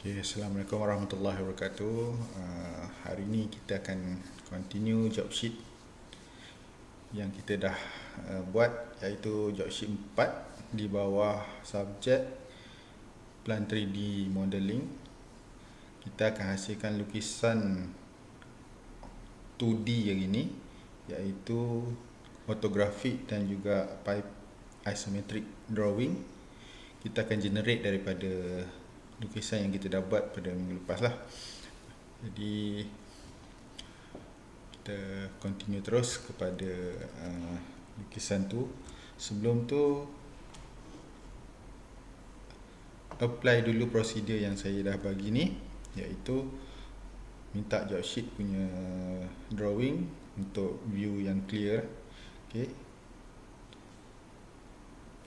Okay, Assalamualaikum warahmatullahi wabarakatuh. Uh, hari ini kita akan continue job sheet yang kita dah uh, buat iaitu job sheet 4 di bawah subjek plan 3D modeling. Kita akan hasilkan lukisan 2D yang ini iaitu fotografik dan juga pipe isometric drawing. Kita akan generate daripada lukisan yang kita dapat pada minggu lepas lah. Jadi kita continue terus kepada uh, lukisan tu. Sebelum tu apply dulu prosedur yang saya dah bagi ni iaitu minta job sheet punya drawing untuk view yang clear. Okay.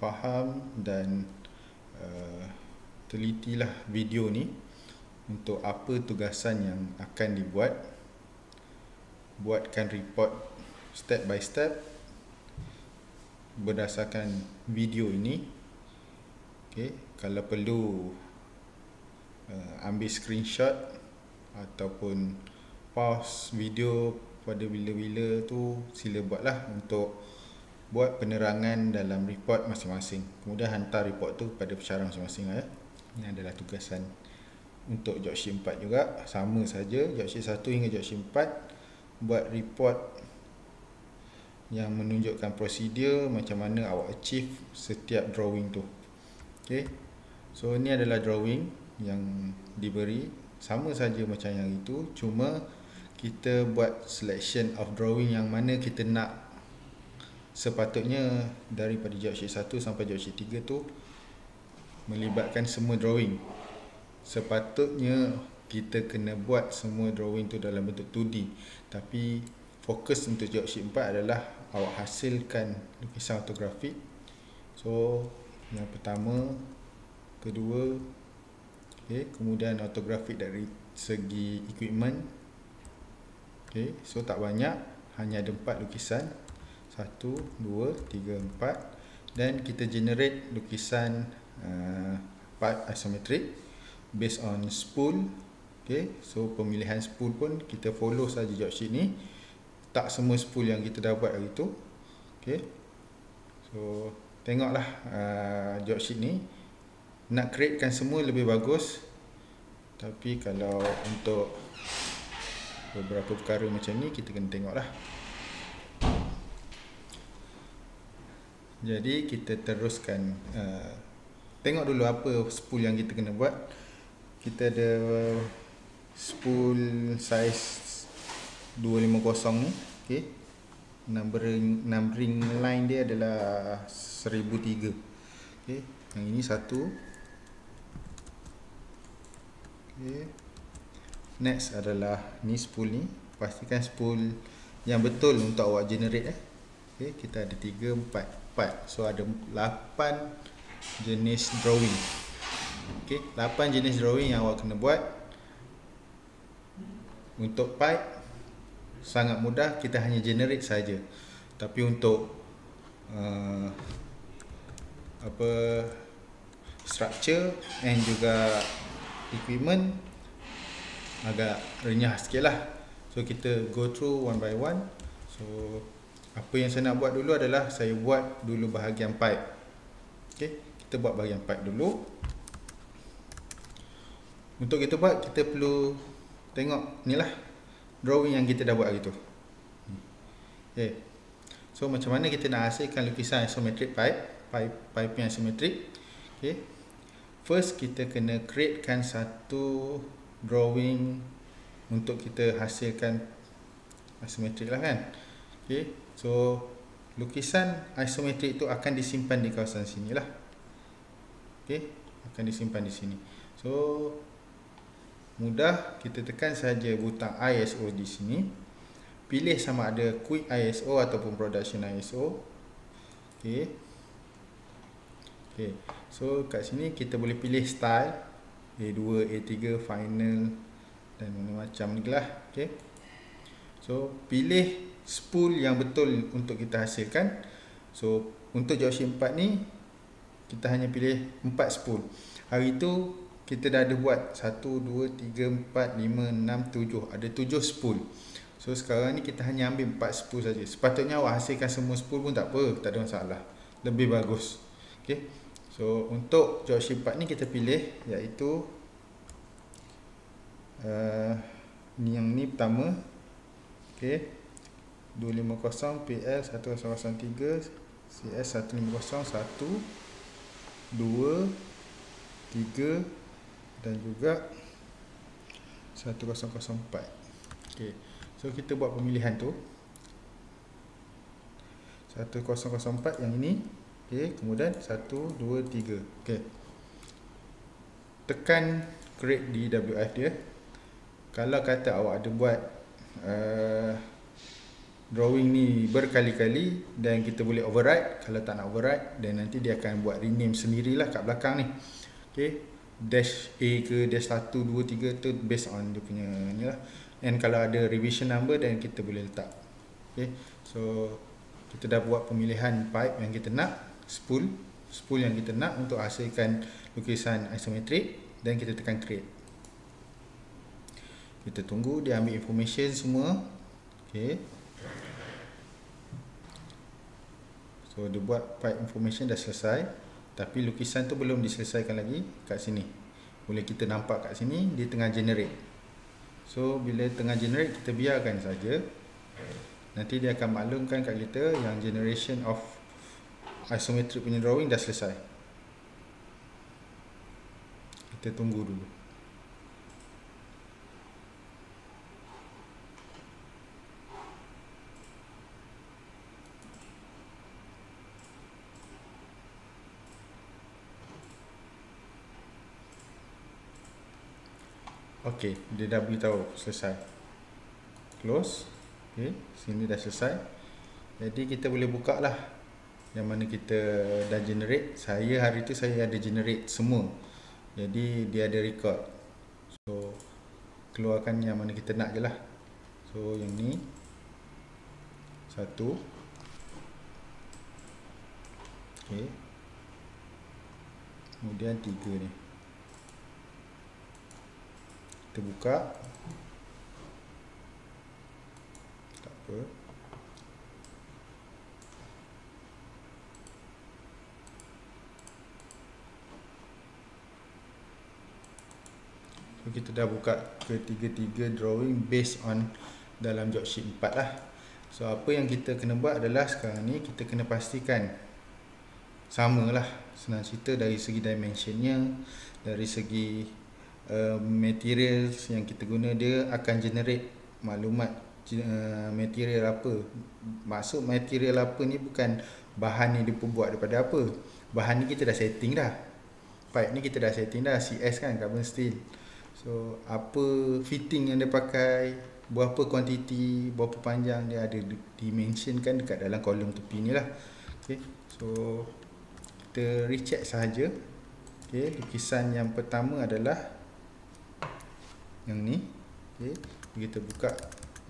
faham dan uh, telitilah video ni untuk apa tugasan yang akan dibuat buatkan report step by step berdasarkan video ini okay. kalau perlu uh, ambil screenshot ataupun pause video pada bila-bila tu sila buatlah untuk buat penerangan dalam report masing-masing kemudian hantar report tu pada pensyarah masing-masing ya. Ini adalah tugasan untuk job sheet 4 juga. Sama saja job sheet 1 hingga job sheet 4 buat report yang menunjukkan prosedur macam mana awak achieve setiap drawing tu. Okay. So ini adalah drawing yang diberi sama saja macam yang itu cuma kita buat selection of drawing yang mana kita nak sepatutnya daripada job sheet 1 sampai job sheet 3 tu melibatkan semua drawing. Sepatutnya kita kena buat semua drawing tu dalam bentuk 2D tapi fokus untuk job sheet 4 adalah awak hasilkan lukisan autografik so yang pertama kedua okay, kemudian autografik dari segi equipment. Okay, so tak banyak hanya ada 4 lukisan. 1, 2, 3, 4 dan kita generate lukisan uh, part isometric based on spool okay? So pemilihan spool pun kita follow saja job sheet ni. Tak semua spool yang kita dapat hari tu okay? So tengoklah uh, job sheet ni. Nak createkan semua lebih bagus tapi kalau untuk beberapa perkara macam ni kita kena tengoklah. Jadi kita teruskan uh, tengok dulu apa spool yang kita kena buat. Kita ada spool size 250 ni okey. Number number ring line dia adalah 1003 okey. Yang ini satu okey. Next adalah ni spool ni. Pastikan spool yang betul untuk awak generate eh. Okey kita ada 3 4 4 so ada 8 jenis drawing. Okey, 8 jenis drawing yang awak kena buat. Untuk pipe sangat mudah, kita hanya generate saja. Tapi untuk uh, apa structure and juga equipment agak renyah sikitlah. So kita go through one by one. So apa yang saya nak buat dulu adalah saya buat dulu bahagian pipe. Okey kita buat bahagian pipe dulu untuk kita buat kita perlu tengok ni lah drawing yang kita dah buat hari tu okay. so macam mana kita nak hasilkan lukisan isometric pipe pipe, pipe yang isometric okay. first kita kena createkan satu drawing untuk kita hasilkan isometric lah kan okay. so lukisan isometric itu akan disimpan di kawasan sini lah okey akan disimpan di sini. So mudah kita tekan saja butang ISO di sini. Pilih sama ada quick ISO ataupun production ISO okey. Okey. So kat sini kita boleh pilih style. A2 A3 final dan macam-macam lah. Okey. So pilih spool yang betul untuk kita hasilkan. So untuk Joshi 4 ni kita hanya pilih 4 spool hari itu kita dah ada buat 1 2 3 4 5 6 7 ada 7 spool so sekarang ni kita hanya ambil 4 spool saja. Sepatutnya awak hasilkan semua spool pun tak apa. Tak ada masalah. Lebih bagus. Okey? So untuk dropship part ni kita pilih iaitu uh, ni yang ni pertama. Okey? 250 PL 1003 CS 150 1 2 3 dan juga 1004 okey so kita buat pemilihan tu. 1004 yang ini. Okey kemudian 1 2 3 okey. Tekan create di WF dia. Kalau kata awak ada buat uh, drawing ni berkali-kali dan kita boleh override. Kalau tak nak override dan nanti dia akan buat rename sendirilah kat belakang ni. Okey dash A ke dash 1 2 3 tu based on dia punya ni lah. And kalau ada revision number dan kita boleh letak. Okey so kita dah buat pemilihan pipe yang kita nak spool. Spool yang kita nak untuk hasilkan lukisan isometrik dan kita tekan create. Kita tunggu dia ambil information semua. Okey So dia buat pipe information dah selesai Tapi lukisan tu belum diselesaikan lagi kat sini. Boleh kita nampak kat sini dia tengah generate. So bila tengah generate kita biarkan saja. Nanti dia akan maklumkan kat kita yang generation of isometric punya drawing dah selesai. Kita tunggu dulu Okey, dia dah beritahu selesai. Close. Okey, sini dah selesai. Jadi kita boleh buka lah yang mana kita dah generate. Saya hari tu saya ada generate semua. Jadi dia ada record. So keluarkan yang mana kita nak je lah. So yang ni satu. Okey. Kemudian tiga ni kita buka. Tak apa. So, kita dah buka ketiga-tiga drawing based on dalam job sheet 4 lah. So apa yang kita kena buat adalah sekarang ni kita kena pastikan sama lah senang cerita dari segi dimensionnya dari segi uh, materials yang kita guna dia akan generate maklumat uh, material apa maksud material apa ni bukan bahan yang diperbuat daripada apa bahan ni kita dah setting dah pipe ni kita dah setting dah CS kan carbon steel so apa fitting yang dia pakai berapa kuantiti berapa panjang dia ada dimension kan dekat dalam kolom tepi ni lah okay. so kita recheck sahaja okay. lukisan yang pertama adalah yang ni okey. Kita buka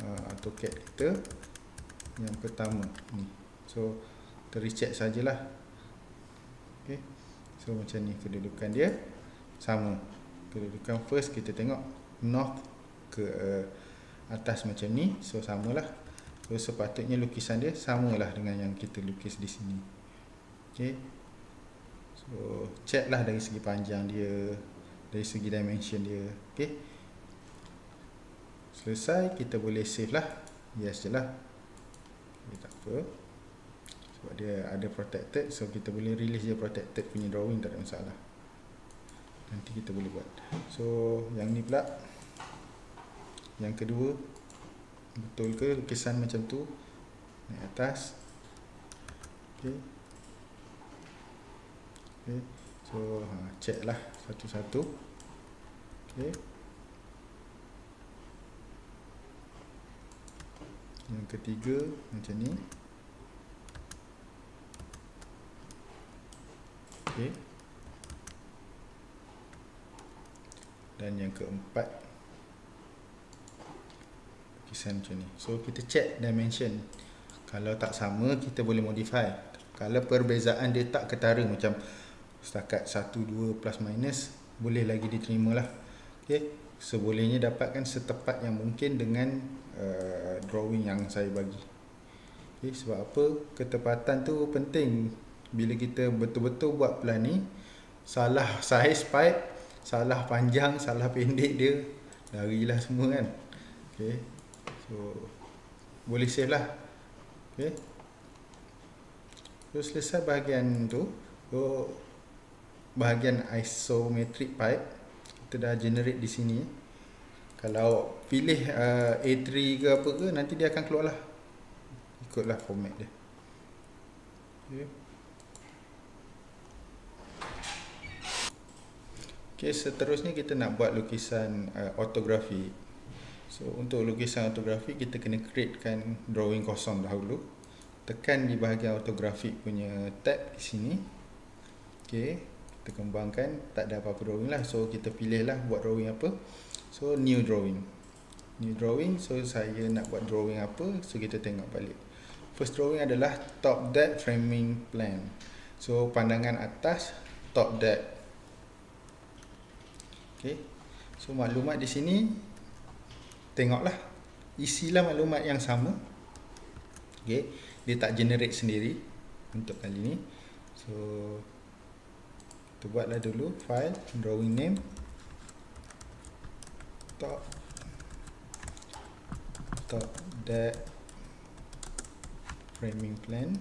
uh, AutoCAD kita. Yang pertama ni. So kita recheck sajalah. Okey. So macam ni kedudukan dia. Sama. Kedudukan first kita tengok north ke uh, atas macam ni. So samalah. So sepatutnya lukisan dia samalah dengan yang kita lukis di sini. Okey. So check lah dari segi panjang dia dari segi dimension dia. Okey selesai kita boleh save lah. Yes je lah. Okay, tak apa. Sebab dia ada protected so kita boleh release dia protected punya drawing tak ada masalah. Nanti kita boleh buat. So yang ni pula. Yang kedua betul ke lukisan macam tu? Naik atas. Ok. Ok. So ha, check lah satu-satu. Ok yang ketiga macam ni. Okey. Dan yang keempat. Lukisan macam ni. So kita check dimension. Kalau tak sama kita boleh modify. Kalau perbezaan dia tak ketara macam setakat 1 2 plus minus boleh lagi diterima lah. Okay. sebolehnya dapatkan setepat yang mungkin dengan uh, drawing yang saya bagi okay. sebab apa ketepatan tu penting bila kita betul-betul buat plan ni salah size pipe salah panjang salah pendek dia larilah semua kan okay. so boleh save lah okay. so selesai bahagian tu so bahagian isometric pipe kita dah generate di sini kalau pilih uh, A3 ke apa ke nanti dia akan keluar lah ikutlah format dia okay. Okay, seterusnya kita nak buat lukisan uh, ortografi. So untuk lukisan ortografi kita kena createkan drawing kosong dahulu. Tekan di bahagian ortografi punya tab di sini. Okay, kita kembangkan tak ada apa-apa drawing lah. So kita pilih lah buat drawing apa. So new drawing. New drawing. So saya nak buat drawing apa. So kita tengok balik. First drawing adalah top deck framing plan. So pandangan atas top deck Okey. So maklumat di sini tengoklah isilah maklumat yang sama. Okey, dia tak generate sendiri untuk kali ni. So kita buatlah dulu file drawing name top top that framing plan.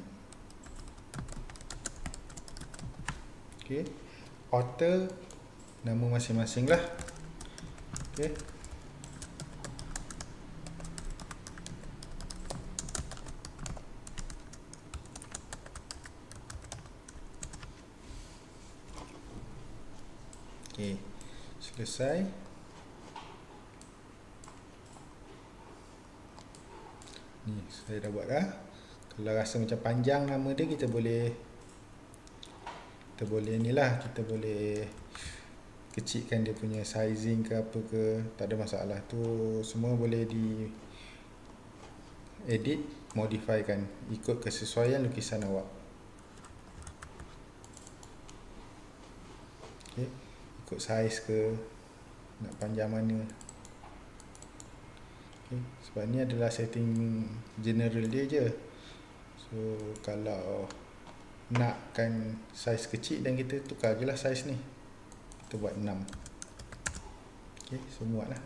Okey. Author nama masing-masing lah ok ok selesai ni saya dah buat dah. Kalau rasa macam panjang nama dia kita boleh kita boleh ni lah kita boleh kecilkan dia punya sizing ke apa ke tak ada masalah. Tu semua boleh di edit modify kan ikut kesesuaian lukisan awak. Okay. ikut size ke nak panjang mana okay. sebab ni adalah setting general dia je. So kalau nakkan size kecil dan kita tukar je lah size ni kita buat 6 ok so muat lah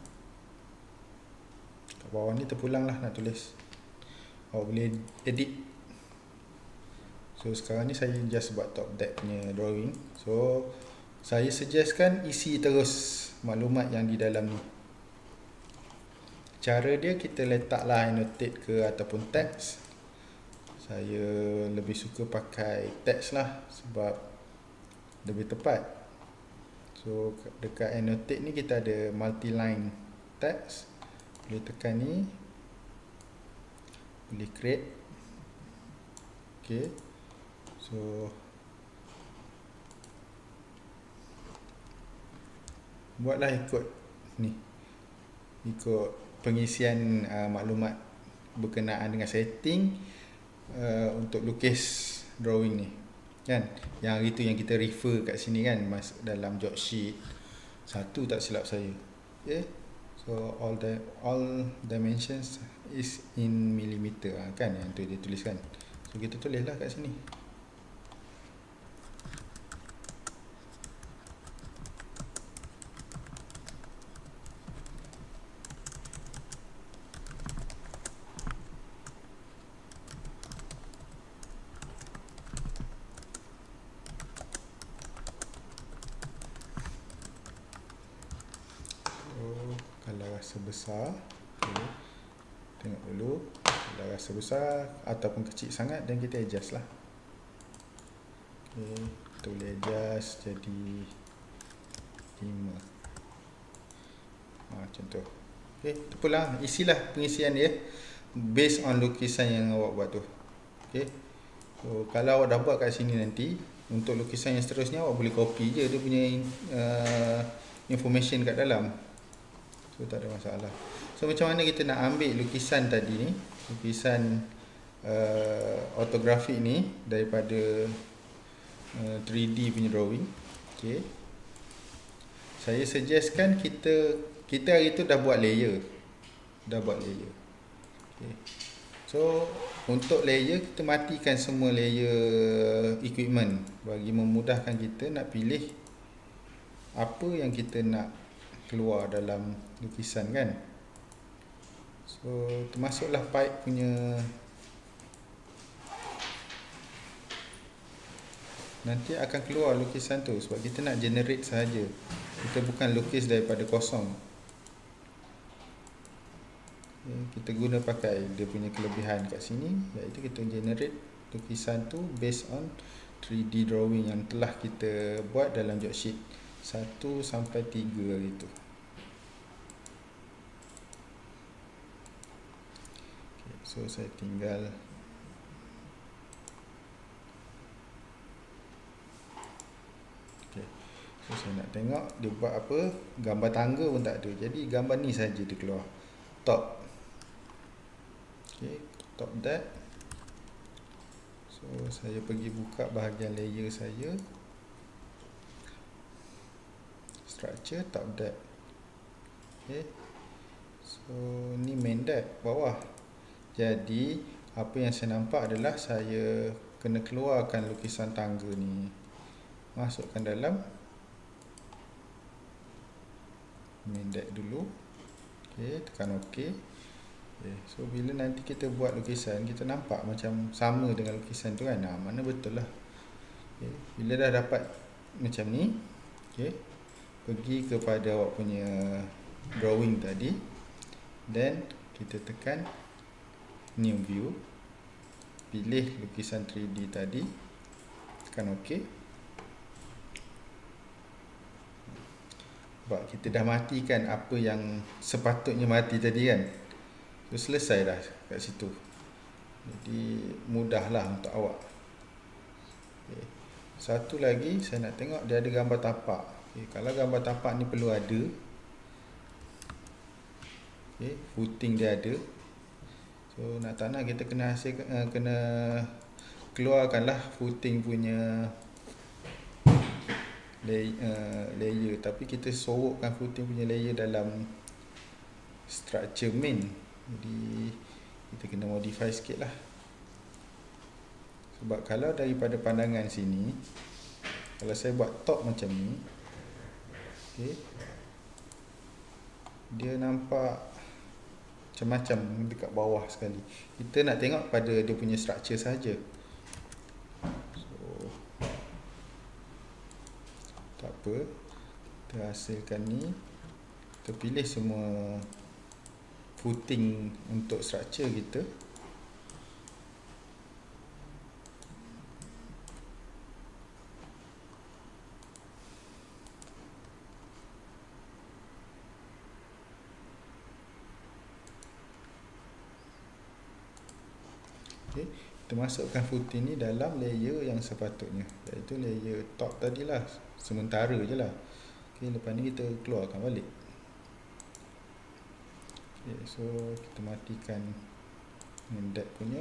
kat bawah ni terpulang lah nak tulis. Awak boleh edit. So sekarang ni saya just buat top deck punya drawing. So saya suggestkan isi terus maklumat yang di dalam ni cara dia kita letaklah annotate ke ataupun text saya lebih suka pakai text lah sebab lebih tepat So dekat annotate ni kita ada multi line text. Boleh tekan ni. Boleh create. Okay. So buatlah ikut ni. Ikut pengisian uh, maklumat berkenaan dengan setting uh, untuk lukis drawing ni. Kan? Yang itu yang kita refer kat sini kan mas dalam job sheet. Satu tak silap saya. Okay so all the all dimensions is in millimeter ah, kan? Yang tu dia tuliskan. So kita tulislah kat sini rasa besar okay. tengok dulu kalau rasa besar ataupun kecil sangat dan kita adjust lah. Okay. kita boleh adjust jadi 5 ha, macam tu. Ok tu pula isilah pengisian dia based on lukisan yang awak buat tu. Ok so kalau awak dah buat kat sini nanti untuk lukisan yang seterusnya awak boleh copy je dia punya uh, information kat dalam. So tak ada masalah. So macam mana kita nak ambil lukisan tadi ni, lukisan uh, ortografi ni daripada uh, 3D punya drawing. Okay. saya suggestkan kita kita hari tu dah buat layer dah buat layer okay. so untuk layer kita matikan semua layer equipment bagi memudahkan kita nak pilih apa yang kita nak keluar dalam lukisan kan so termasuklah pipe punya nanti akan keluar lukisan tu sebab kita nak generate saja kita bukan lukis daripada kosong. Kita guna pakai dia punya kelebihan kat sini. Iaitu kita generate lukisan tu based on 3D drawing yang telah kita buat dalam job sheet. 1 sampai 3 itu. Okay, so saya tinggal. So saya nak tengok dia buat apa. Gambar tangga pun tak ada. Jadi gambar ni saja dia keluar. Top. Okay, top that. So saya pergi buka bahagian layer saya. Structure top that. Okay. so ni main deck bawah jadi apa yang saya nampak adalah saya kena keluarkan lukisan tangga ni masukkan dalam main deck dulu okay, tekan ok Okay, so bila nanti kita buat lukisan kita nampak macam sama dengan lukisan tu kan. Nah, mana betul lah. Okay, bila dah dapat macam ni, okay, pergi kepada awak punya drawing tadi. Then kita tekan new view. Pilih lukisan 3D tadi. Tekan OK. Sebab kita dah matikan apa yang sepatutnya mati tadi kan. So selesai dah kat situ Jadi mudahlah untuk awak okay. Satu lagi saya nak tengok dia ada gambar tapak okay. Kalau gambar tapak ni perlu ada okay. Footing dia ada So nak tak nak kita kena hasil, uh, kena keluarkanlah footing punya lay, uh, layer. Tapi kita sorokkan footing punya layer dalam structure main. Jadi kita kena modify sikit lah. Sebab kalau daripada pandangan sini kalau saya buat top macam ni okay, dia nampak macam-macam dekat bawah sekali. Kita nak tengok pada dia punya structure saja. so tak apa. Kita hasilkan ni. Kita pilih semua footing untuk structure kita Okay. Masukkan footing ni dalam layer yang sepatutnya. Iaitu layer top tadilah sementara je lah. Okay, lepas ni kita keluarkan balik. Okay, so kita matikan deck punya.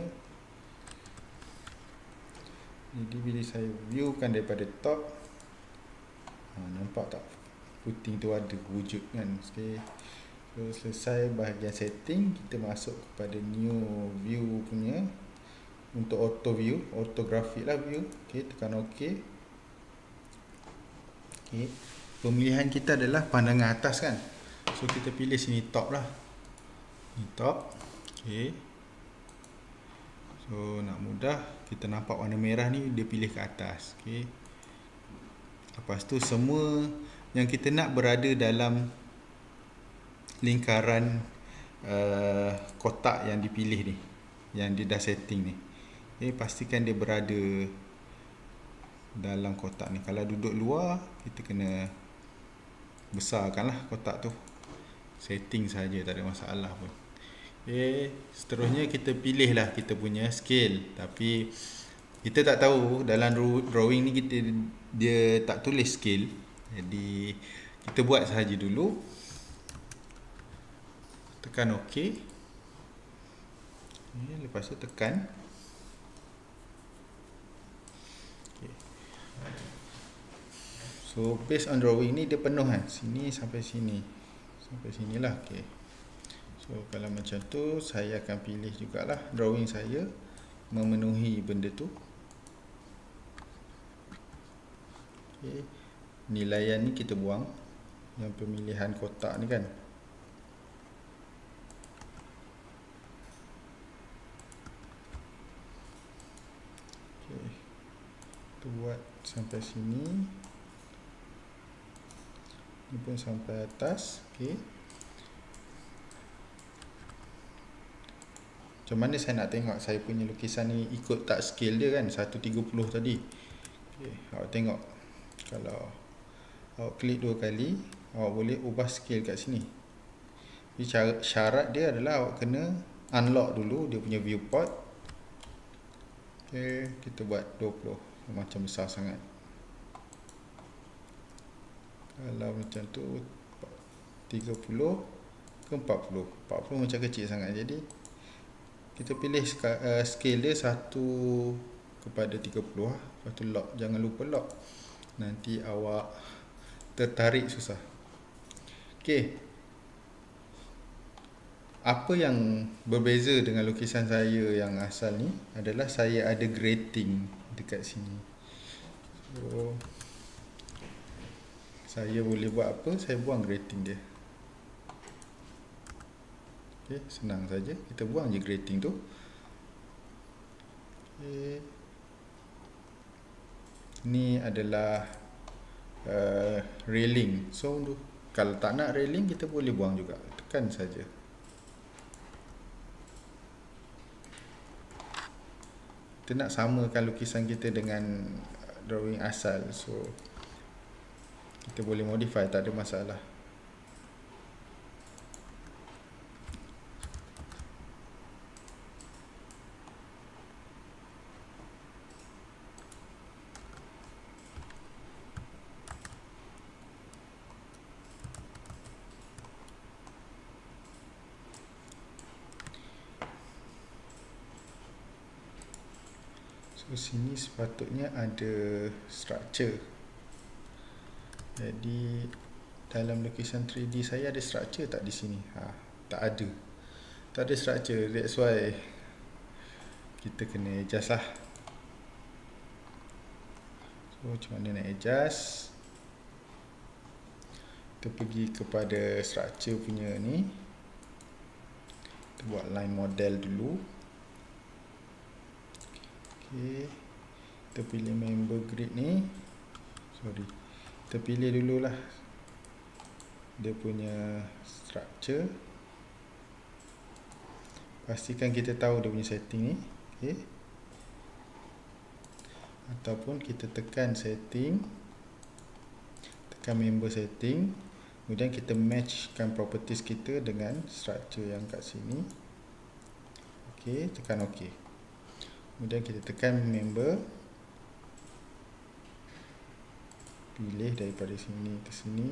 Jadi bila saya viewkan daripada top ha, nampak tak puting tu ada wujud kan? Okay. so selesai bahagian setting kita masuk kepada new view punya untuk auto view orthographic lah view. Okay, tekan ok. Okay. pemilihan kita adalah pandangan atas kan? So kita pilih sini top lah. Ni top. Ok so nak mudah kita nampak warna merah ni dia pilih ke atas. Ok lepas tu semua yang kita nak berada dalam lingkaran uh, kotak yang dipilih ni yang dia dah setting ni ok pastikan dia berada dalam kotak ni. Kalau duduk luar kita kena besarkan lah kotak tu. Setting saja tak ada masalah pun. Okay, seterusnya kita pilih lah kita punya scale tapi kita tak tahu dalam drawing ni kita dia tak tulis scale jadi kita buat sahaja dulu. Tekan ok. Okay lepas tu tekan so based on drawing ni dia penuh kan sini sampai sini. Sampai sinilah okey. So kalau macam tu saya akan pilih jugalah drawing saya memenuhi benda tu. Okey. Nilaian ni kita buang. Yang pemilihan kotak ni kan. Buat sampai sini ni pun sampai atas okey. Macam mana saya nak tengok? Saya punya lukisan ni ikut tak scale dia kan? 130 tadi. Okey awak tengok. Kalau awak klik dua kali awak boleh ubah scale kat sini. Jadi syarat dia adalah awak kena unlock dulu dia punya viewport. Ok kita buat 20 macam besar sangat kalau macam tu 30 ke 40 40 macam kecil sangat. Jadi kita pilih uh, scale dia 1 kepada 30 lah. lepas tu lock. Jangan lupa lock. Nanti awak tertarik susah. Ok apa yang berbeza dengan lukisan saya yang asal ni adalah saya ada grating dekat sini. So saya boleh buat apa saya buang grating dia. Ok senang saja. Kita buang je grating tu. Ok ni adalah uh, railing. So kalau tak nak railing kita boleh buang juga. Tekan saja. Kita nak samakan lukisan kita dengan drawing asal. So kita boleh modify tak ada masalah sini sepatutnya ada structure. Jadi dalam lukisan 3D saya ada structure tak di sini? Ha, tak ada. Tak ada structure. That's why kita kena adjust lah. So macam mana nak adjust? Kita pergi kepada structure punya ni. Kita buat line model dulu. Okey. Kita pilih member grid ni. Sorry. Kita pilih dululah dia punya structure. Pastikan kita tahu dia punya setting ni. Okey. Ataupun kita tekan setting. Tekan member setting. Kemudian kita matchkan properties kita dengan structure yang kat sini. Okey, tekan okey kemudian kita tekan member pilih daripada sini ke sini.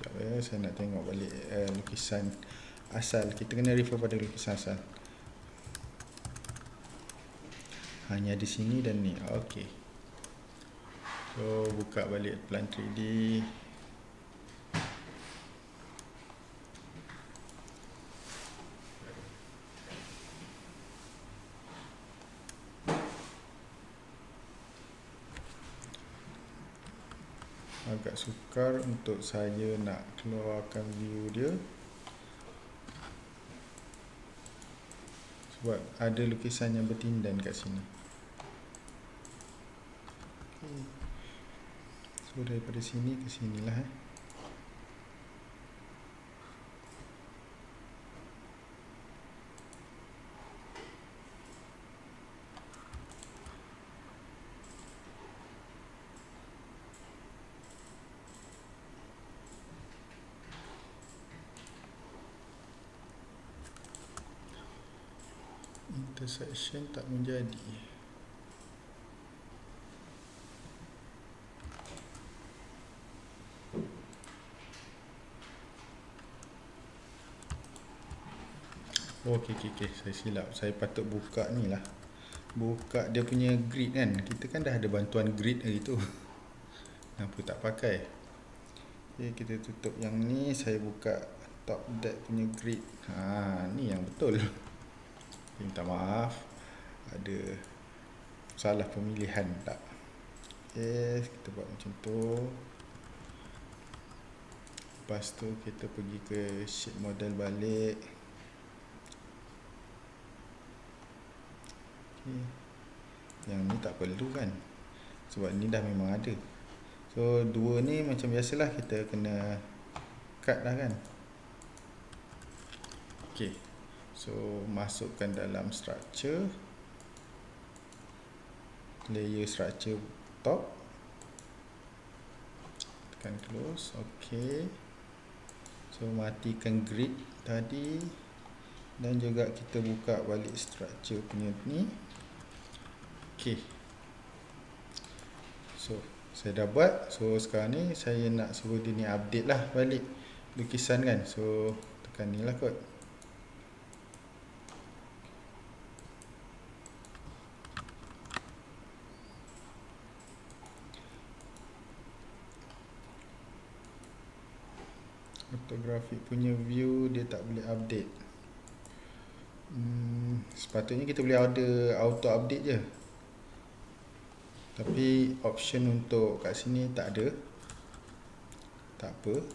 Sekejap ya saya nak tengok balik uh, lukisan asal. Kita kena refer pada lukisan asal. Hanya di sini dan ni. Ok so buka balik plan 3D sukar untuk saya nak keluarkan view dia. Sebab ada lukisan yang bertindan kat sini. So daripada sini ke sinilah eh intersection tak menjadi. Oh, ok ok ok saya silap. Saya patut buka ni lah. Buka dia punya grid kan. Kita kan dah ada bantuan grid hari tu. Kenapa tak pakai? Ok kita tutup yang ni. Saya buka top deck punya grid. Ha ni yang betul minta maaf. Ada salah pemilihan tak? Ok kita buat macam tu. Lepas tu kita pergi ke sheet model balik. Okay. yang ni tak perlu kan? Sebab ni dah memang ada. So dua ni macam biasalah kita kena cut lah kan? Ok so masukkan dalam structure. Layer structure top. Tekan close ok so matikan grid tadi. Dan juga kita buka balik structure punya ni. Ok so saya dah buat. So sekarang ni saya nak suruh dia ni update lah balik lukisan kan. So tekan ni lah kot photographic punya view dia tak boleh update. Hmm, sepatutnya kita boleh order auto update je. Tapi option untuk kat sini tak ada. Tak apa.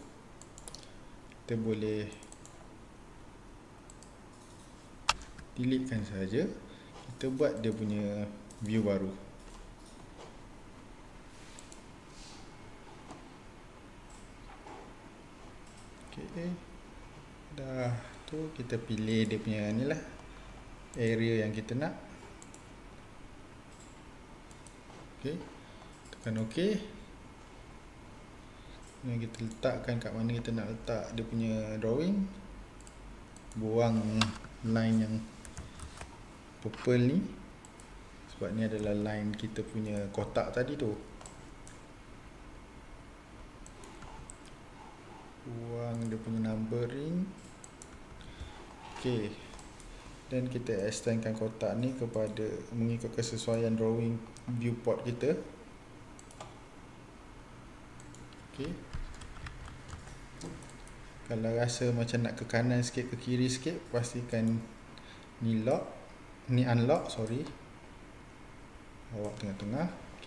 Kita boleh delete kan saja kita buat dia punya view baru Okay. Dah tu kita pilih dia punya ni lah area yang kita nak. Okay. Tekan OK. Yang kita letakkan kat mana kita nak letak dia punya drawing. Buang line yang purple ni. Sebab ni adalah line kita punya kotak tadi tu. Buang dia punya numbering ok dan kita extendkan kotak ni kepada mengikut kesesuaian drawing viewport kita. Ok kalau rasa macam nak ke kanan sikit ke kiri sikit pastikan ni lock ni unlock sorry. Awak tengah-tengah. Ok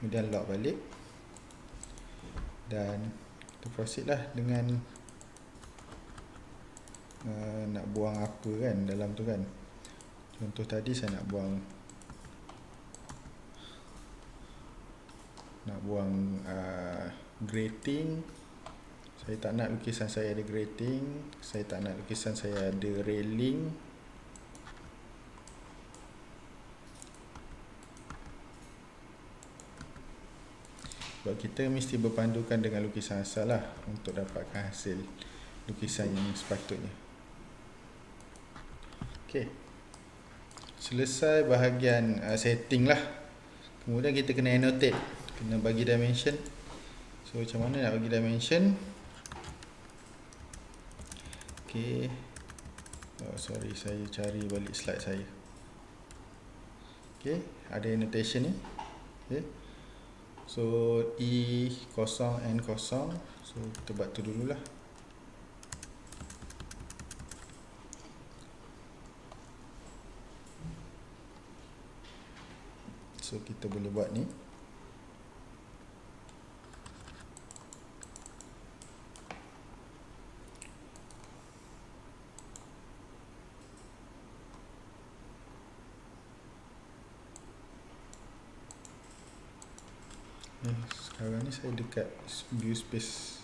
kemudian lock balik. Dan kita proceed lah dengan uh, nak buang apa kan dalam tu kan. Contoh tadi saya nak buang nak buang uh, grating. Saya tak nak lukisan saya ada grating. Saya tak nak lukisan saya ada railing sebab kita mesti berpandukan dengan lukisan asal lah untuk dapatkan hasil lukisan yang sepatutnya. Ok selesai bahagian uh, setting lah. Kemudian kita kena annotate kena bagi dimension. So macam mana nak bagi dimension? Ok oh sorry saya cari balik slide saya. Ok ada annotation ni. Ok So E kosong N kosong. So kita buat tu dululah. So kita boleh buat ni Eh, sekarang ni saya dekat view space.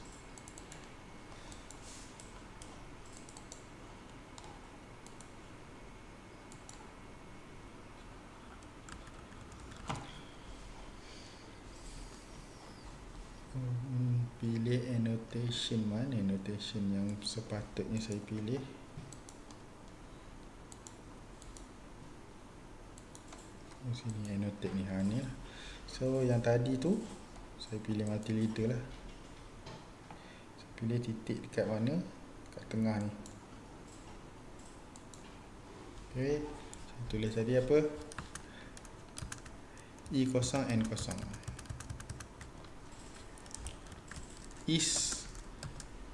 Hmm, pilih annotation. Mana annotation yang sepatutnya saya pilih? Oh, sini annotate ni. Ha ni lah. So yang tadi tu saya pilih multi leader lah. Saya pilih titik dekat mana? Dekat tengah ni. Okay, saya tulis tadi apa? E kosong N kosong. Is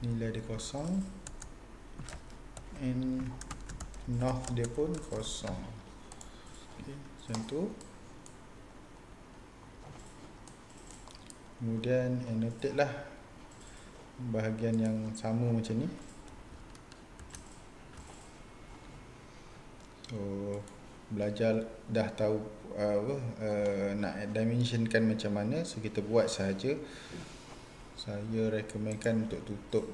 nilai dia kosong. N north dia pun kosong. Okay, macam tu. Kemudian annotate lah bahagian yang sama macam ni. So belajar dah tahu uh, apa uh, nak dimensionkan macam mana so kita buat saja. Saya rekomenkan untuk tutup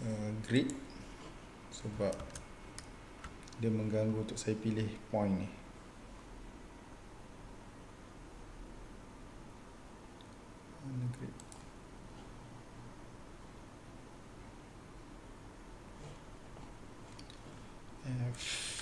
uh, grid sebab dia mengganggu untuk saya pilih point ni. Grid. F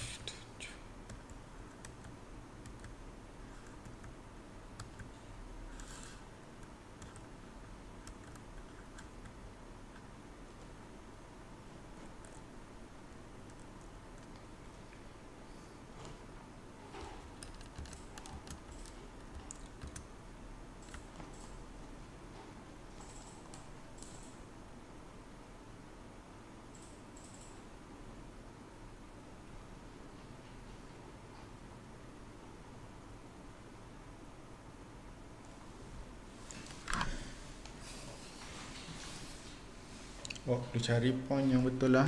Oh, perlu cari point yang betul lah.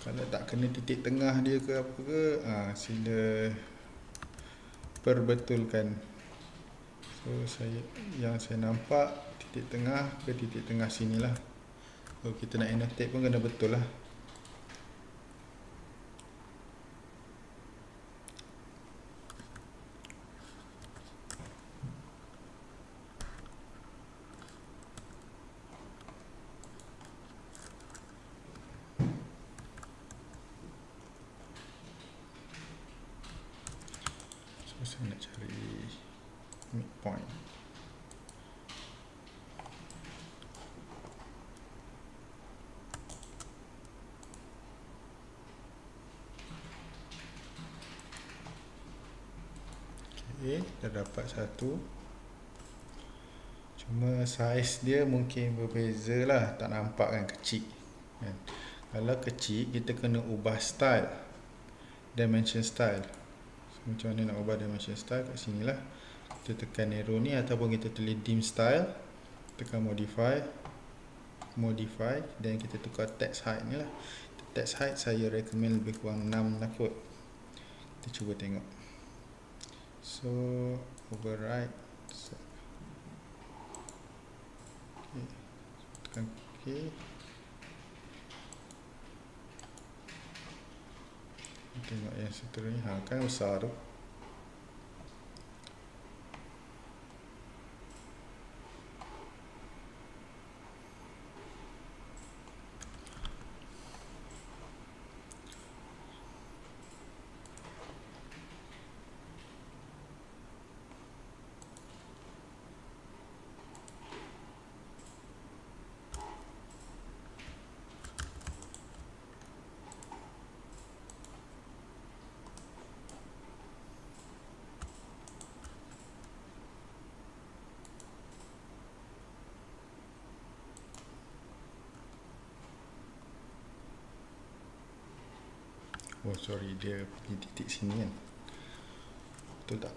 Kalau tak kena titik tengah dia ke apa ke, ha, sila perbetulkan. So, saya yang saya nampak titik tengah ke titik tengah sini lah. Kalau kita nak annotate pun kena betul lah. saya nak cari midpoint ok dah dapat satu. Cuma saiz dia mungkin berbeza lah. Tak nampak kan kecil kan? kalau kecil kita kena ubah style. Dimension style. Macam mana nak ubah dimension style? Kat sini lah. Kita tekan arrow ni ataupun kita tulis dim style. Tekan modify. Modify. Dan kita tukar text height ni lah. Text height saya recommend lebih kurang 6 lah kot. Kita cuba tengok. So override. Okay. tekan ok tengok yang seterusnya ha, kan besar tu Oh sorry dia pergi titik sini kan. Betul tak?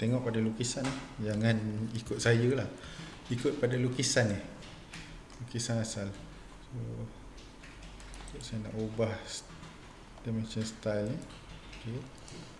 Tengok pada lukisan Jangan ikut saya lah. Ikut pada lukisan ni. Lukisan asal. So Saya nak ubah Dimension style ni. Okay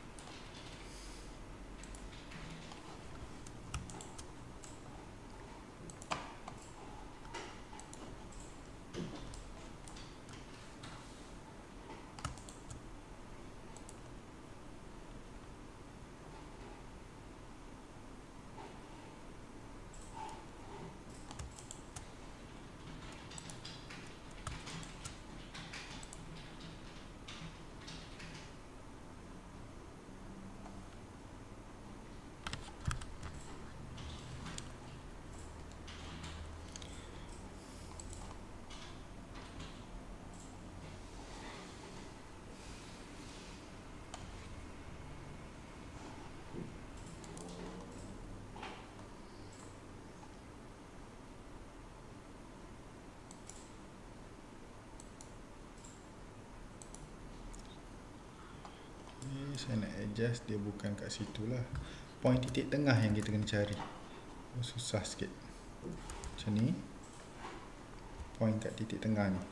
saya nak adjust dia bukan kat situ lah. Point titik tengah yang kita kena cari. Oh, susah sikit. Macam ni. Point kat titik tengah ni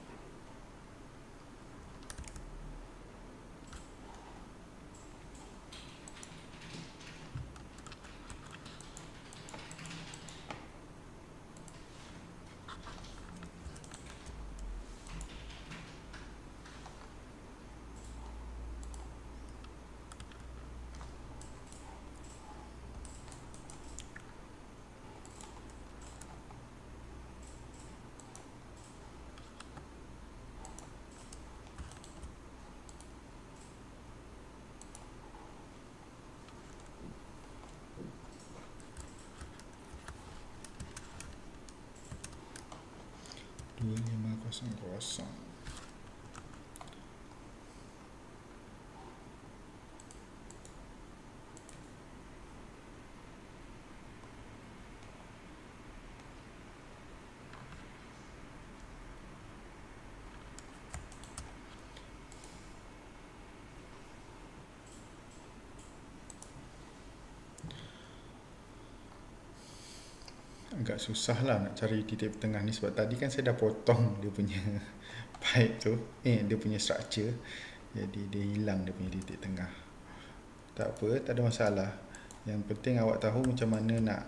dua lima kosong kosong agak susah lah nak cari titik tengah ni sebab tadi kan saya dah potong dia punya pipe tu. Eh dia punya structure. Jadi dia hilang dia punya titik tengah. Tak apa tak ada masalah. Yang penting awak tahu macam mana nak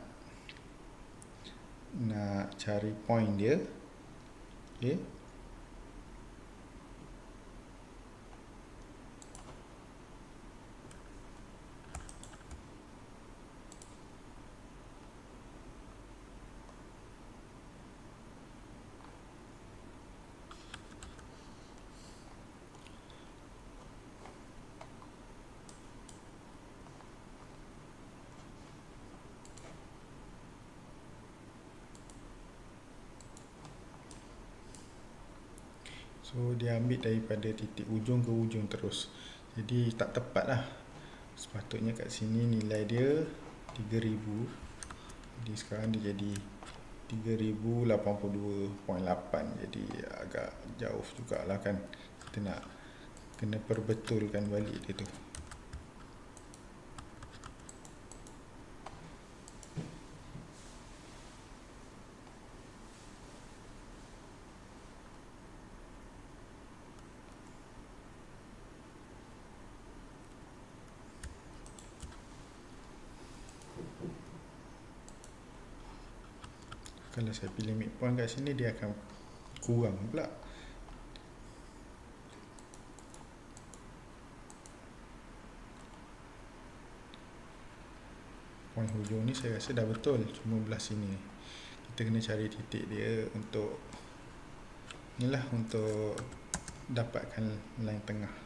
nak cari point dia. Okay Ambil daripada titik ujung ke ujung terus. Jadi tak tepat lah Sepatutnya kat sini nilai dia 3000 Jadi sekarang dia jadi 3082.8 Jadi agak jauh jugalah kan. Kita nak kena perbetulkan balik dia tu kalau saya pilih midpoint kat sini dia akan kurang pula. Point hujung ni saya rasa dah betul cuma belah sini. Kita kena cari titik dia untuk inilah untuk dapatkan line tengah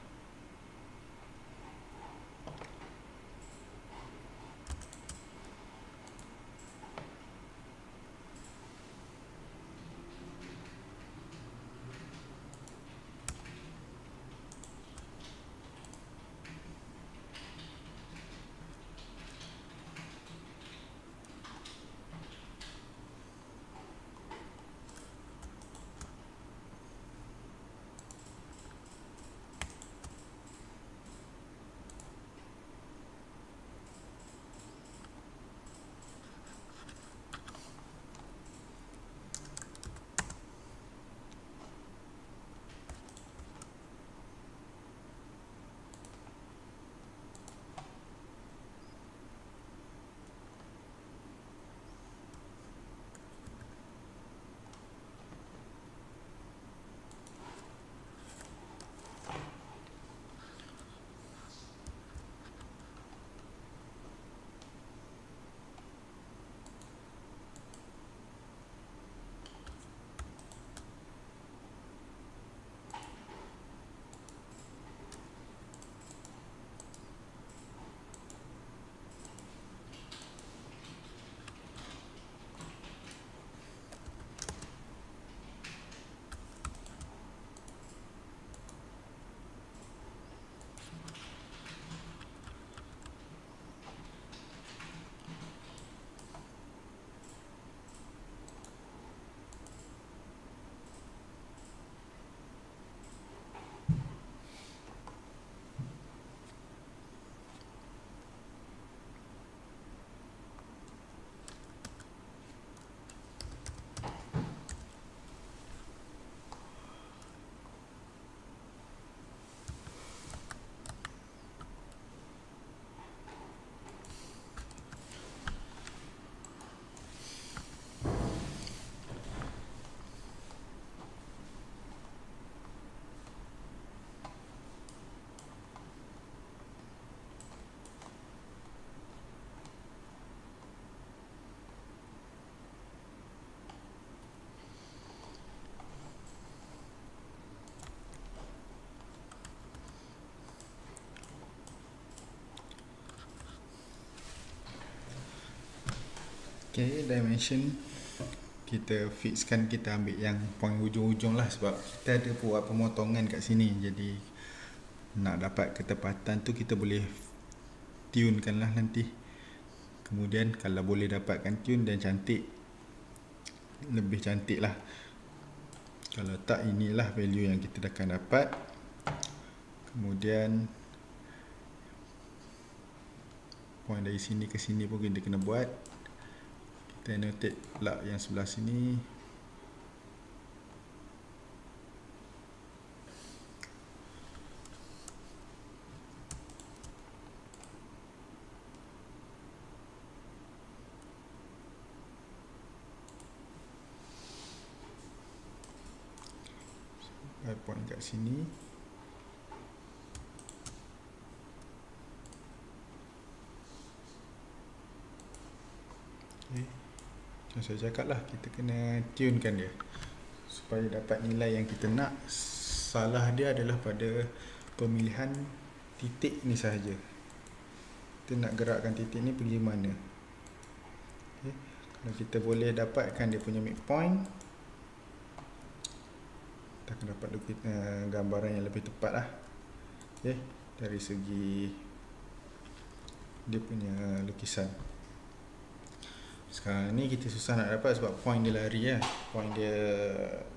Okay, dimension kita fixkan kita ambil yang point hujung-hujung lah sebab kita ada buat pemotongan kat sini. Jadi nak dapat ketepatan tu kita boleh tunekan lah nanti. Kemudian kalau boleh dapatkan tune dan cantik lebih cantik lah. Kalau tak inilah value yang kita akan dapat. Kemudian point dari sini ke sini pun kita kena buat kita annotate pula yang sebelah sini point kat sini okay. Macam saya cakap lah Kita kena tunekan dia. Supaya dapat nilai yang kita nak. Salah dia adalah pada Pemilihan Titik ni sahaja. Kita nak gerakkan titik ni pergi mana? Okay. Kalau kita boleh dapatkan dia punya midpoint Kita akan dapat uh, gambaran yang lebih tepat lah. Okay. Dari segi Dia punya lukisan sekarang ni kita susah nak dapat sebab point dia lari lah point dia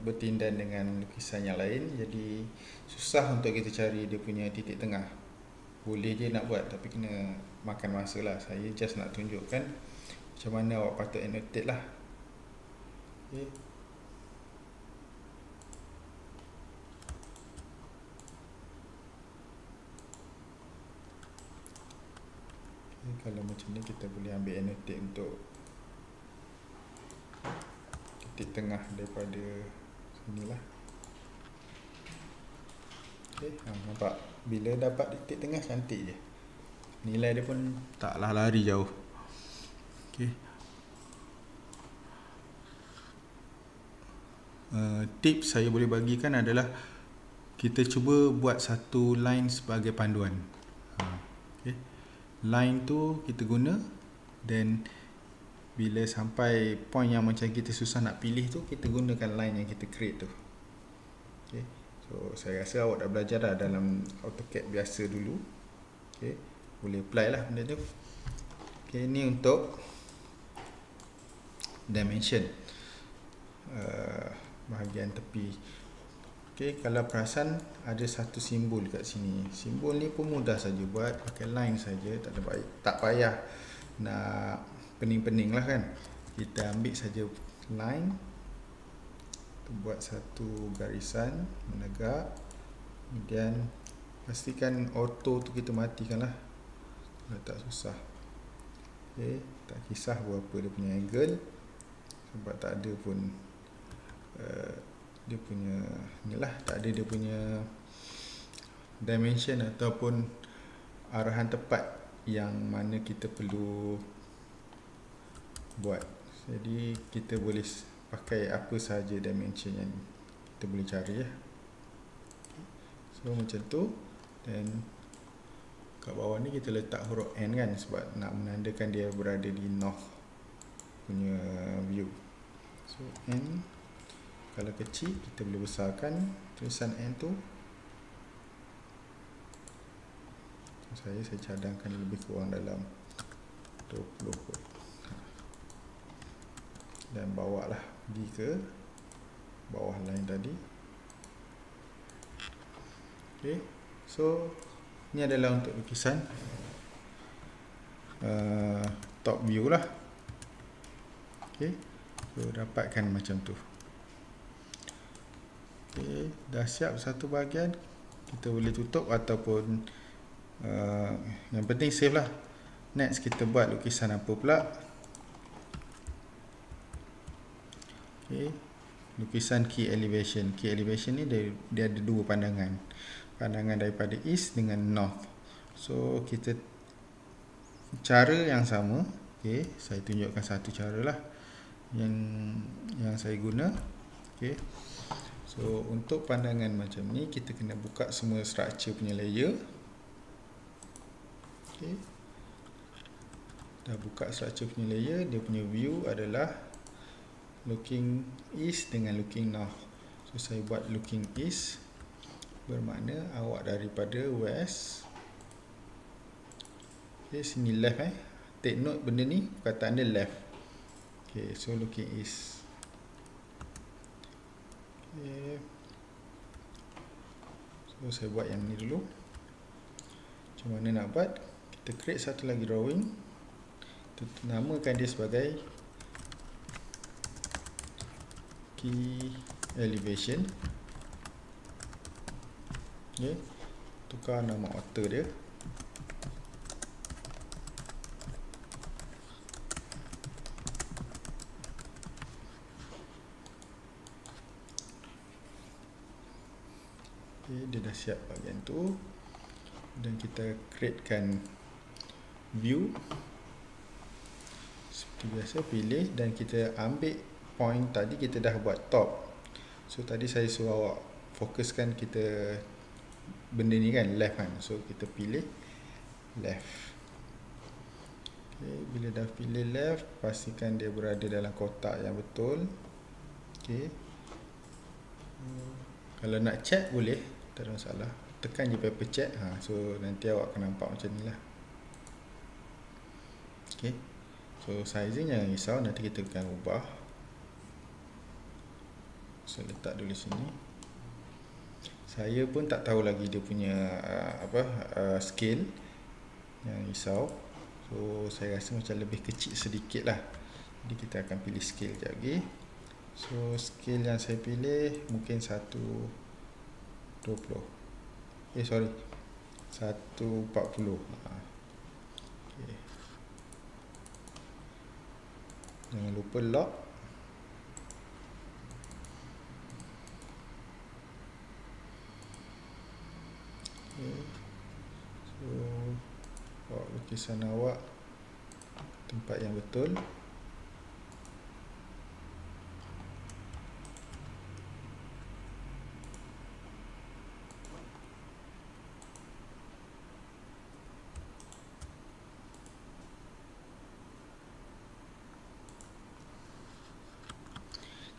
bertindan dengan lukisan yang lain. Jadi susah untuk kita cari dia punya titik tengah. Boleh je nak buat tapi kena makan masa lah. Saya just nak tunjukkan macam mana awak patut annotate lah. Okay. Okay, kalau macam ni kita boleh ambil annotate untuk titik tengah daripada sini lah okay, ha, nampak? Bila dapat titik tengah cantik je. Nilai dia pun taklah lari jauh. Okay. uh, tips saya boleh bagikan adalah kita cuba buat satu line sebagai panduan. Uh, okay. line tu kita guna dan bila sampai point yang macam kita susah nak pilih tu kita gunakan line yang kita create tu. Okay. so saya rasa awak dah belajar dah dalam AutoCAD biasa dulu. Okay. boleh apply lah benda tu. Okay, ni untuk dimension. Uh, bahagian tepi. Okay, kalau perasan ada satu simbol kat sini. Simbol ni pun mudah saja buat. Pakai line saja tak ada baik tak payah nak pening-pening lah kan. Kita ambil saja line. Buat satu garisan menegak. Kemudian pastikan auto tu kita matikan lah. Kalau tak susah. Ok tak kisah berapa dia punya angle. Sebab tak ada pun uh, dia punya ni lah. Tak ada dia punya dimension ataupun arahan tepat yang mana kita perlu buat. Jadi kita boleh pakai apa sahaja dimension yang kita boleh cari ya. so macam tu. Dan kat bawah ni kita letak huruf N kan sebab nak menandakan dia berada di north punya view. So N kalau kecil kita boleh besarkan tulisan N tu. Saya saya cadangkan lebih kurang dalam 20 huruf dan bawa lah pergi ke bawah lain tadi. Ok so ni adalah untuk lukisan. Uh, top view lah. Ok so dapatkan macam tu. Ok dah siap satu bahagian kita boleh tutup ataupun uh, yang penting save lah. Next kita buat lukisan apa pula okay. lukisan key elevation key elevation ni dia, dia ada dua pandangan pandangan daripada east dengan north so kita cara yang sama okay. saya tunjukkan satu cara lah yang yang saya guna okay. so untuk pandangan macam ni kita kena buka semua structure punya layer okay. dah buka structure punya layer dia punya view adalah looking east dengan looking north. So saya buat looking east. Bermakna awak daripada west. Ok sini left eh. Take note benda ni perkataan dia left. Ok so looking east. Ok so saya buat yang ni dulu. Macam mana nak buat? Kita create satu lagi drawing. Kita namakan dia sebagai key elevation. Okay. tukar nama author dia. Okay, dia dah siap bahagian tu. Dan kita createkan view. Seperti biasa pilih dan kita ambil point tadi kita dah buat top. So tadi saya suruh awak fokuskan kita benda ni kan left kan. So kita pilih left. Okay, bila dah pilih left pastikan dia berada dalam kotak yang betul. Okay. kalau nak check boleh. Tak ada masalah. Tekan je paper check. Ha, so nanti awak akan nampak macam ni lah. Ok so sizing jangan risau nanti kita akan ubah so letak dulu sini. Saya pun tak tahu lagi dia punya uh, apa uh, scale jangan risau. So saya rasa macam lebih kecil sedikit lah. Jadi kita akan pilih scale sekejap lagi. So scale yang saya pilih mungkin satu 20 eh sorry. 140 ha. okay. jangan lupa lock so buat lukisan awak tempat yang betul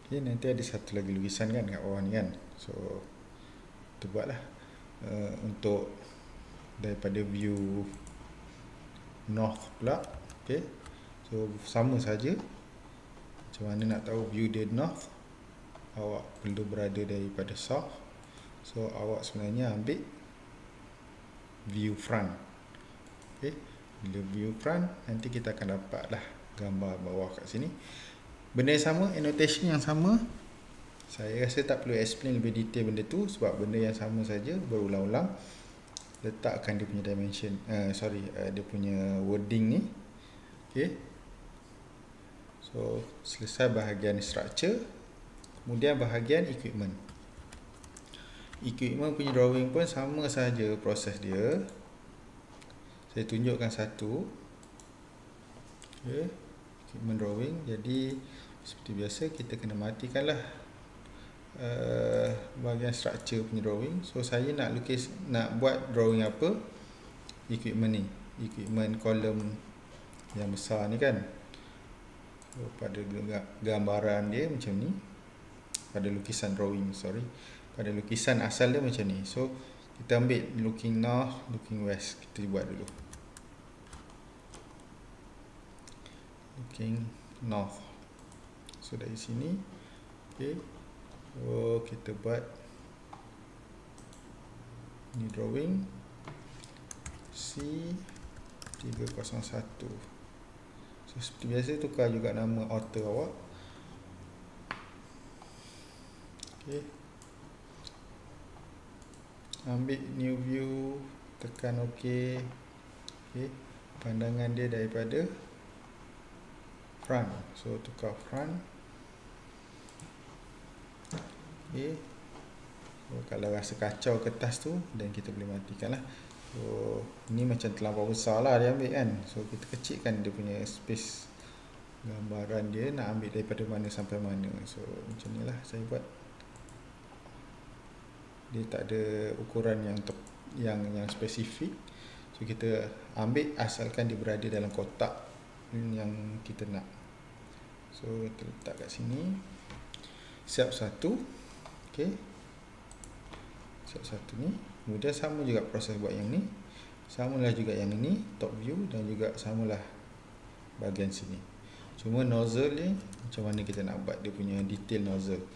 Okay, nanti ada satu lagi lukisan kan kat bawah ni kan. So kita buatlah uh, untuk daripada view north pula. Okay. So sama saja. Macam mana nak tahu view dia north? Awak perlu berada daripada south. So awak sebenarnya ambil view front. Okay. Bila view front nanti kita akan dapatlah gambar bawah kat sini benda yang sama annotation yang sama saya rasa tak perlu explain lebih detail benda tu sebab benda yang sama saja berulang-ulang. Letakkan dia punya dimension uh, sorry uh, dia punya wording ni. Okay so selesai bahagian structure kemudian bahagian equipment. Equipment punya drawing pun sama saja proses dia. Saya tunjukkan satu. Okay equipment drawing. Jadi seperti biasa kita kena matikan lah uh, bahagian structure punya drawing. So saya nak lukis nak buat drawing apa? Equipment ni. Equipment column yang besar ni kan? So, pada gambaran dia macam ni. Pada lukisan drawing sorry. Pada lukisan asal dia macam ni. So kita ambil looking north looking west. Kita buat dulu. Looking north. So dari sini okey so kita buat. Ni drawing. C 301 so seperti biasa tukar juga nama author awak. Okey. Ambil new view tekan ok. Okey. Pandangan dia daripada front. So tukar front so, kalau rasa kacau kertas tu dan kita boleh matikan lah. So ni macam terlampau besar lah dia ambil kan. So kita kecilkan dia punya space gambaran dia nak ambil daripada mana sampai mana. So macam ni lah saya buat. Dia tak ada ukuran yang yang yang spesifik. So kita ambil asalkan dia berada dalam kotak yang kita nak. So kita letak kat sini. Siap satu ok siap satu ni. Kemudian sama juga proses buat yang ni. Samalah juga yang ini top view dan juga samalah bahagian sini. Cuma nozzle ni macam mana kita nak buat dia punya detail nozzle.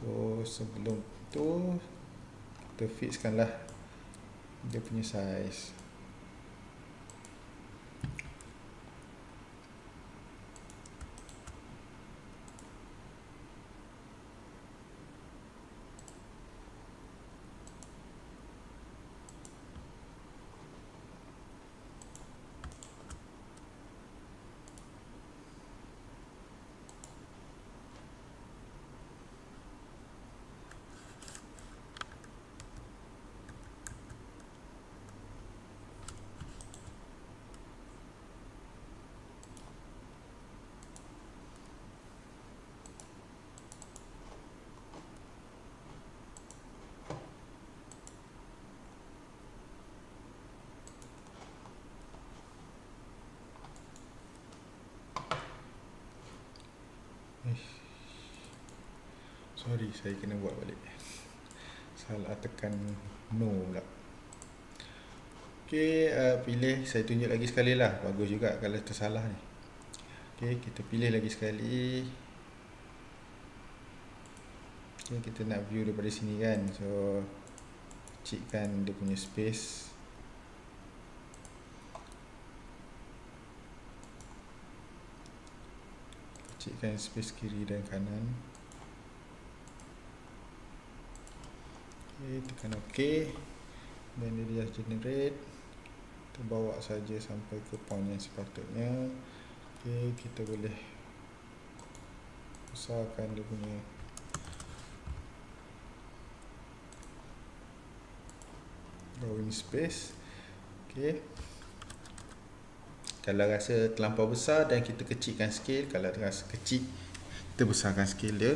So sebelum tu kita fixkan lah dia punya size sorry saya kena buat balik. Salah tekan no pula. Ok uh, pilih. Saya tunjuk lagi sekali lah. Bagus juga kalau tersalah ni. Ok kita pilih lagi sekali. Ok kita nak view daripada sini kan. So kecilkan dia punya space. Kecilkan space kiri dan kanan ok tekan ok dan dia dah generate. Kita bawa saja sampai ke point yang sepatutnya. Ok kita boleh besarkan dia punya drawing space. Ok kalau rasa terlampau besar dan kita kecilkan scale kalau rasa kecil kita besarkan scale dia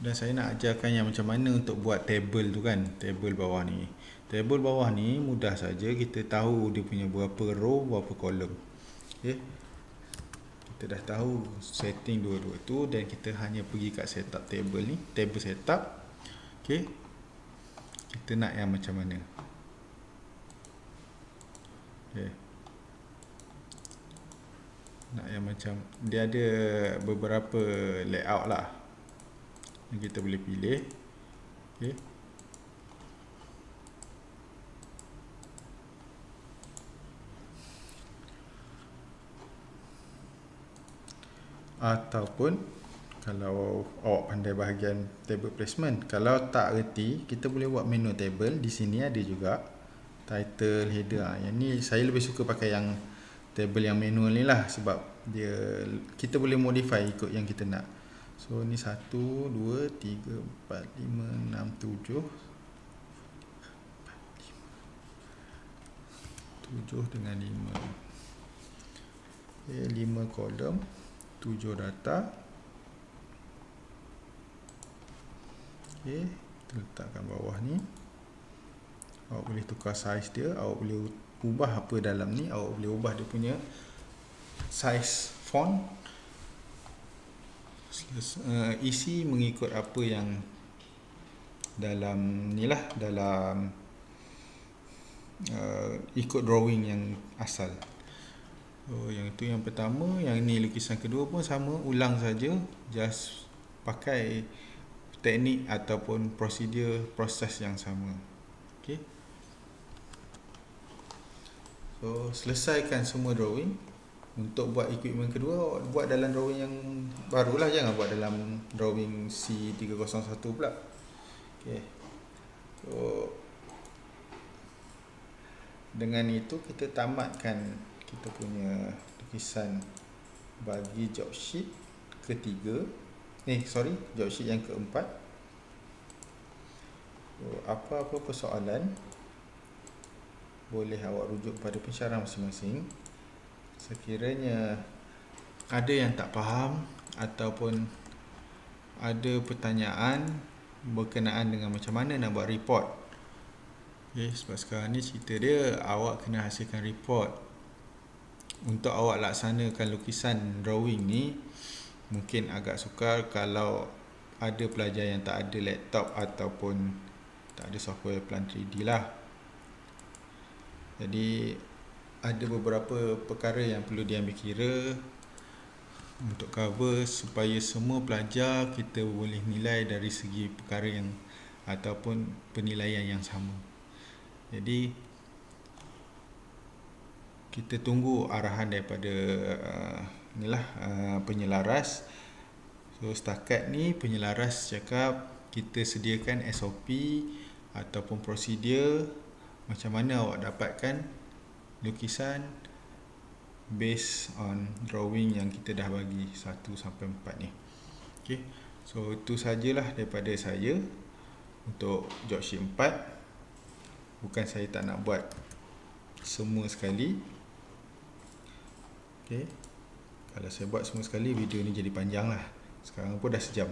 dan saya nak ajarkan yang macam mana untuk buat table tu kan table bawah ni. Table bawah ni mudah saja kita tahu dia punya berapa row berapa column. Okay. kita dah tahu setting dua-dua tu dan kita hanya pergi kat setup table ni table setup. Okay. kita nak yang macam mana? Okay nak yang macam dia ada beberapa layout lah yang kita boleh pilih. Okay. ataupun kalau awak pandai bahagian table placement kalau tak reti kita boleh buat menu table. Di sini ada juga title header. Ha, yang ni saya lebih suka pakai yang table yang manual ni lah sebab dia kita boleh modify ikut yang kita nak so ni 1 2 3 4 5 6 7 7 dengan 5 okay, 5 kolom. 7 data. Okay, kita letakkan bawah ni. Awak boleh tukar size dia. Awak boleh ubah apa dalam ni. Awak boleh ubah dia punya size font uh, isi mengikut apa yang dalam ni lah dalam uh, ikut drawing yang asal. Oh yang itu yang pertama yang ni lukisan kedua pun sama ulang saja just pakai teknik ataupun prosedur proses yang sama. Okey So selesaikan semua drawing Untuk buat equipment kedua Buat dalam drawing yang baru lah Jangan buat dalam drawing C301 pula. Okay So Dengan itu kita tamatkan Kita punya lukisan Bagi job sheet ketiga. Eh sorry Job sheet yang keempat. So, Apa-apa persoalan boleh awak rujuk pada pensyarah masing-masing sekiranya ada yang tak faham ataupun ada pertanyaan berkenaan dengan macam mana nak buat report. Okay, sebab sekarang ni cerita dia awak kena hasilkan report. Untuk awak laksanakan lukisan drawing ni mungkin agak sukar kalau ada pelajar yang tak ada laptop ataupun tak ada software plan 3D lah. Jadi ada beberapa perkara yang perlu diambil kira untuk cover supaya semua pelajar kita boleh nilai dari segi perkara yang ataupun penilaian yang sama. Jadi kita tunggu arahan daripada uh, inilah uh, penyelaras. So setakat ni penyelaras cakap kita sediakan SOP ataupun prosedur macam mana awak dapatkan lukisan based on drawing yang kita dah bagi 1 sampai 4 ni okey so itu sajalah daripada saya untuk job sheet 4 bukan saya tak nak buat semua sekali Okay. Kalau saya buat semua sekali video ni jadi panjang lah. Sekarang pun dah sejam.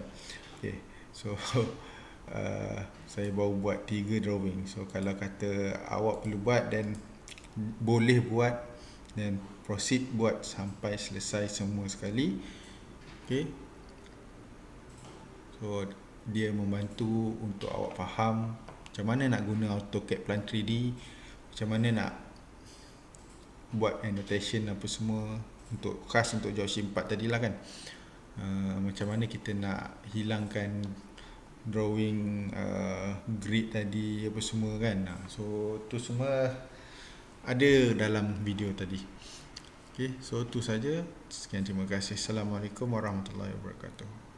Okay. So uh, saya baru buat tiga drawing. So kalau kata awak perlu buat dan boleh buat dan proceed buat sampai selesai semua sekali. Okay. So dia membantu untuk awak faham macam mana nak guna AutoCAD Plan 3D, macam mana nak buat annotation apa semua untuk khas untuk Joshi 4 tadi lah kan uh, macam mana kita nak hilangkan drawing uh, grid tadi apa semua kan uh, so tu semua ada dalam video tadi. Okay, so tu saja. Sekian terima kasih. Assalamualaikum warahmatullahi wabarakatuh